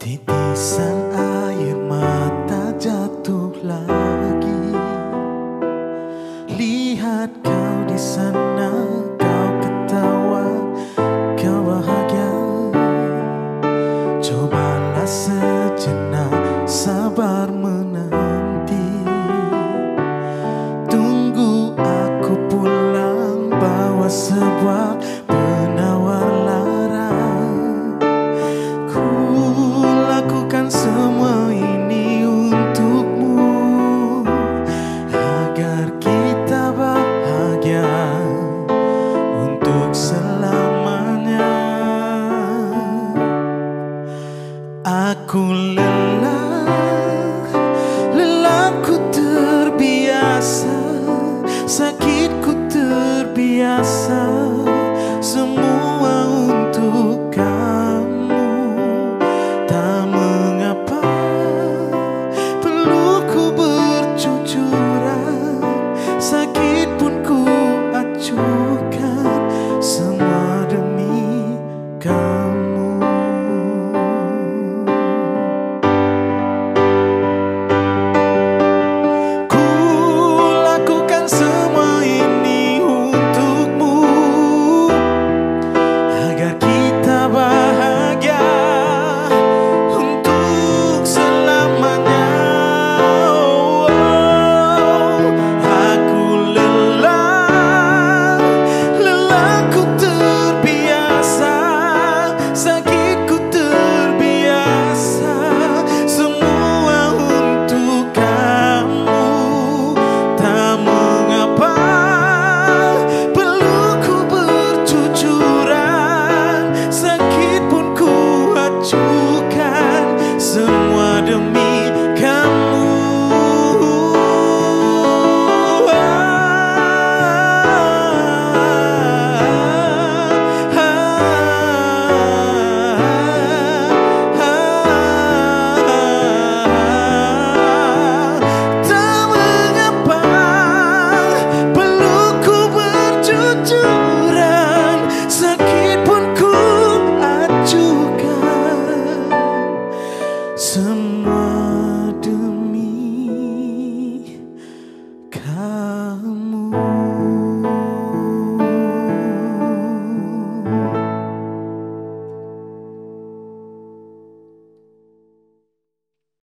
Titisan air mata jatuh lagi. Lihat kau di sana Kau ketawa, kau bahagia. Cobalah sejenak sabar Aku lelah, lelahku terbiasa, sakitku terbiasa, semua untuk kamu. Tak mengapa, perlu ku bercucuran, sakit pun ku acuhkan, semua demi kamu. 怎么？